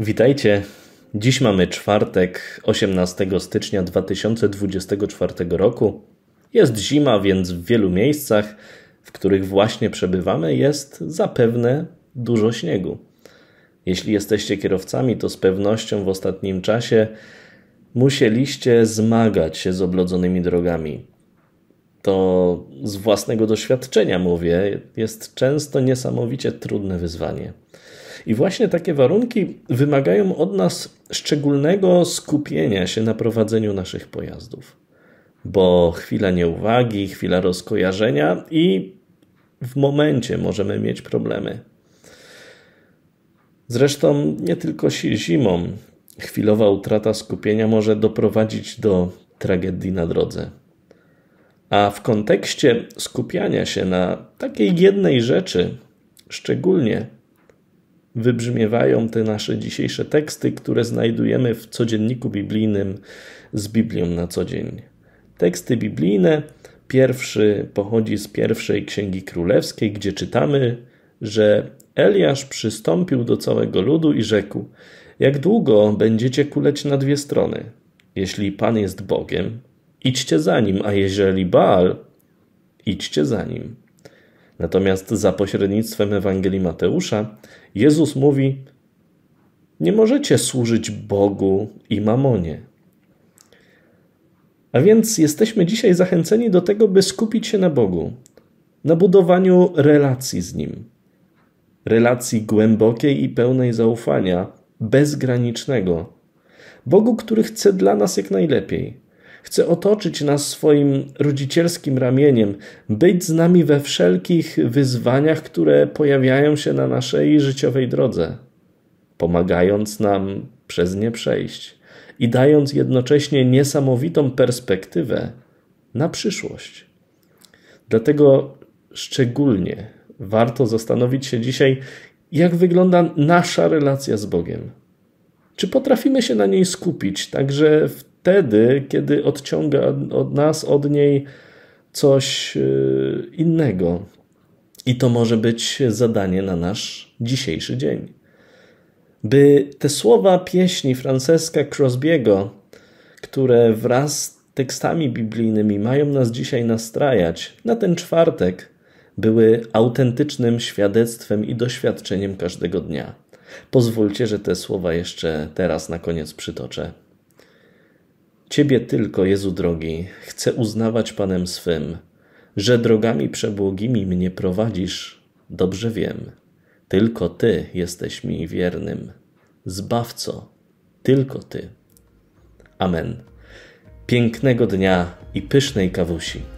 Witajcie. Dziś mamy czwartek, 18 stycznia 2024 roku. Jest zima, więc w wielu miejscach, w których właśnie przebywamy, jest zapewne dużo śniegu. Jeśli jesteście kierowcami, to z pewnością w ostatnim czasie musieliście zmagać się z oblodzonymi drogami. To z własnego doświadczenia mówię, jest często niesamowicie trudne wyzwanie. I właśnie takie warunki wymagają od nas szczególnego skupienia się na prowadzeniu naszych pojazdów. Bo chwila nieuwagi, chwila rozkojarzenia i w momencie możemy mieć problemy. Zresztą nie tylko zimą chwilowa utrata skupienia może doprowadzić do tragedii na drodze. A w kontekście skupiania się na takiej jednej rzeczy, szczególnie wybrzmiewają te nasze dzisiejsze teksty, które znajdujemy w codzienniku biblijnym z Biblią na co dzień. Teksty biblijne. Pierwszy pochodzi z pierwszej księgi królewskiej, gdzie czytamy, że Eliasz przystąpił do całego ludu i rzekł: Jak długo będziecie kuleć na dwie strony? Jeśli Pan jest Bogiem, idźcie za nim, a jeżeli Baal, idźcie za nim. Natomiast za pośrednictwem Ewangelii Mateusza Jezus mówi: Nie możecie służyć Bogu i mamonie. A więc jesteśmy dzisiaj zachęceni do tego, by skupić się na Bogu, na budowaniu relacji z Nim. Relacji głębokiej i pełnej zaufania, bezgranicznego. Bogu, który chce dla nas jak najlepiej Chce otoczyć nas swoim rodzicielskim ramieniem, być z nami we wszelkich wyzwaniach, które pojawiają się na naszej życiowej drodze, pomagając nam przez nie przejść i dając jednocześnie niesamowitą perspektywę na przyszłość. Dlatego szczególnie warto zastanowić się dzisiaj, jak wygląda nasza relacja z Bogiem. Czy potrafimy się na niej skupić, także w wtedy, kiedy odciąga od nas, od niej coś y, innego. I to może być zadanie na nasz dzisiejszy dzień. By te słowa pieśni Franceska Crosbiego, które wraz z tekstami biblijnymi mają nas dzisiaj nastrajać na ten czwartek, były autentycznym świadectwem i doświadczeniem każdego dnia. Pozwólcie, że te słowa jeszcze teraz na koniec przytoczę. Ciebie tylko, Jezu drogi, chcę uznawać Panem swym, że drogami przebłogimi mnie prowadzisz, dobrze wiem. Tylko Ty jesteś mi wiernym. Zbawco, tylko Ty. Amen. Pięknego dnia i pysznej kawusi.